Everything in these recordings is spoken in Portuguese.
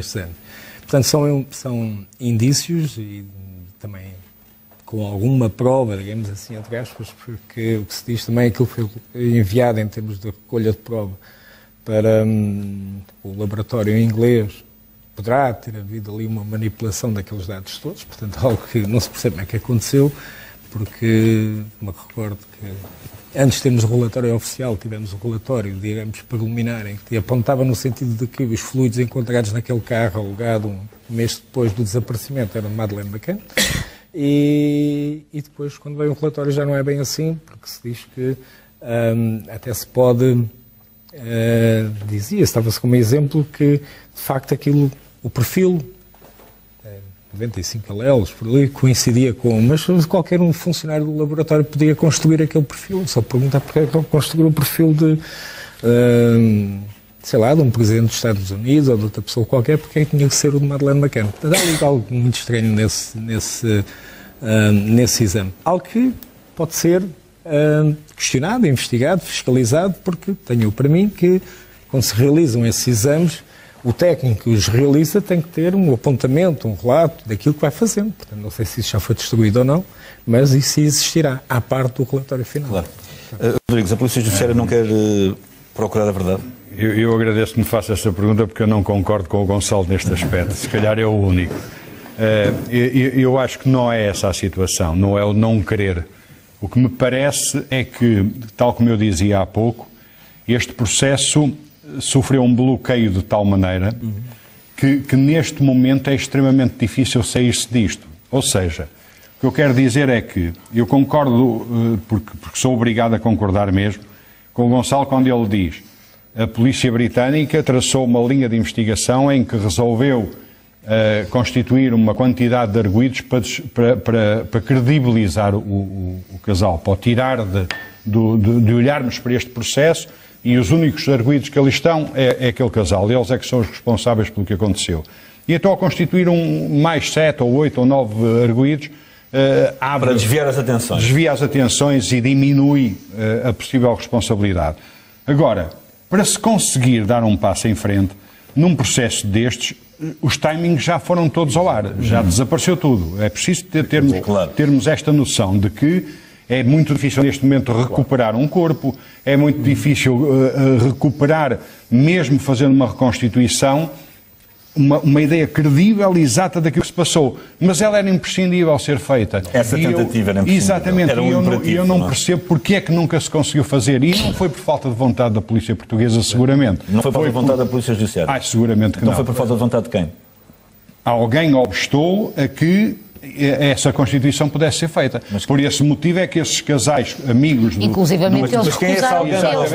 destes anos. Portanto, são, são indícios e também com alguma prova, digamos assim, entre aspas, porque o que se diz também é que foi enviado em termos de recolha de prova para hum, o laboratório inglês poderá ter havido ali uma manipulação daqueles dados todos, portanto, algo que não se percebe como é que aconteceu, porque me recordo que antes de termos o relatório oficial, tivemos o relatório, digamos, preliminar, em que apontava no sentido de que os fluidos encontrados naquele carro alugado um mês depois do desaparecimento eram de Madeleine McCann. E, e, depois, quando vem o relatório, já não é bem assim, porque se diz que um, até se pode, uh, dizia, estava-se como exemplo, que de facto aquilo o perfil, 95 alelos por ali, coincidia com. Mas qualquer um funcionário do laboratório podia construir aquele perfil. Só perguntar porque é que ele construiu o perfil de. Uh, sei lá, de um presidente dos Estados Unidos ou de outra pessoa qualquer, porque é que tinha que ser o de Madeleine McCann. Há ali algo muito estranho nesse, nesse, uh, nesse exame. Algo que pode ser uh, questionado, investigado, fiscalizado, porque tenho para mim que quando se realizam esses exames o técnico que os realiza tem que ter um apontamento, um relato daquilo que vai fazendo. Portanto, não sei se isso já foi distribuído ou não, mas isso existirá, à parte do relatório final. Claro. Uh, Rodrigues, a Polícia Judiciária não quer uh, procurar a verdade? Eu, eu agradeço que me faça esta pergunta porque eu não concordo com o Gonçalo neste aspecto. Se calhar é o único. Uh, eu, eu acho que não é essa a situação, não é o não querer. O que me parece é que, tal como eu dizia há pouco, este processo sofreu um bloqueio de tal maneira que, que, neste momento é extremamente difícil sair-se disto. Ou seja, o que eu quero dizer é que eu concordo, eh, porque, porque sou obrigado a concordar mesmo, com o Gonçalo quando ele diz a polícia britânica traçou uma linha de investigação em que resolveu uh, constituir uma quantidade de arguídos para, para, para, para credibilizar o, o, o, casal, para tirar de, de, de olharmos para este processo e os únicos arguídos que ali estão é, é aquele casal. Eles é que são os responsáveis pelo que aconteceu. E então, ao constituir um, mais sete ou oito ou nove arguídos, uh, abre... Para desviar as atenções. Desvia as atenções e diminui uh, a possível responsabilidade. Agora, para se conseguir dar um passo em frente, num processo destes, os timings já foram todos ao ar, já desapareceu tudo. É preciso ter, termos, claro. termos esta noção de que é muito difícil neste momento recuperar um corpo, é muito difícil uh, recuperar, mesmo fazendo uma reconstituição, uma, uma, ideia credível e exata daquilo que se passou. Mas ela era imprescindível ser feita. Essa e tentativa eu, era imprescindível. Exatamente. Era um e eu, não, eu não, não é? percebo porque é que nunca se conseguiu fazer. E não foi por falta de vontade da polícia portuguesa, seguramente. Não foi por falta de vontade da polícia judiciária? Ah, seguramente que então não. foi por falta de vontade de quem? Alguém obstou a que essa Constituição pudesse ser feita. Mas, Por esse motivo é que esses casais amigos... Do, Inclusivamente eles é alguém?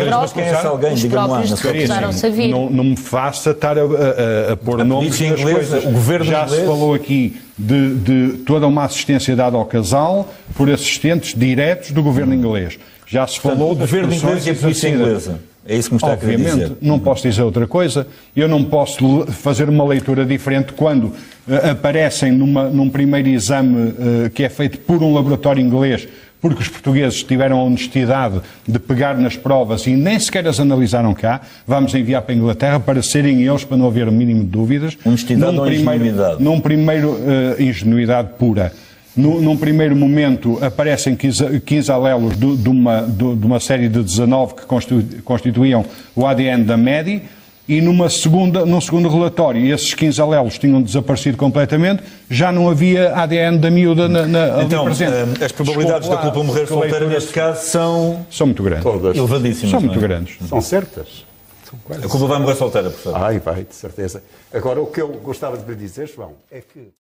Mas quem é esse alguém? Os próprios recusaram-se a vir. Não, não me faça estar a, a, a pôr a nomes nas coisas. O governo Já inglês. se falou aqui de, de, toda uma assistência dada ao casal por assistentes diretos do governo inglês. Já se falou do governo inglês e a polícia inglesa. É isso que me está Obviamente, a querer dizer. não posso dizer outra coisa. Eu não posso fazer uma leitura diferente quando uh, aparecem numa, num primeiro exame uh, que é feito por um laboratório inglês, porque os portugueses tiveram a honestidade de pegar nas provas e nem sequer as analisaram cá. Vamos enviar para a Inglaterra para serem eles, para não haver o mínimo de dúvidas. Honestidade num ou primeiro, ingenuidade? Num primeiro, uh, ingenuidade pura. No, num primeiro momento aparecem 15, 15 alelos de, de, uma, de, de, uma, série de 19 que constituíam o ADN da MEDI e numa segunda, num segundo relatório esses 15 alelos tinham desaparecido completamente, já não havia ADN da miúda na, na, então, presente. Eh, as probabilidades da culpa morrer solteira neste caso são... São muito grandes. Todas. Elevadíssimas. São muito é? grandes. São certas. São a culpa vai morrer solteira, professor. Ai, vai, de certeza. Agora, o que eu gostava de lhe dizer, João, é que...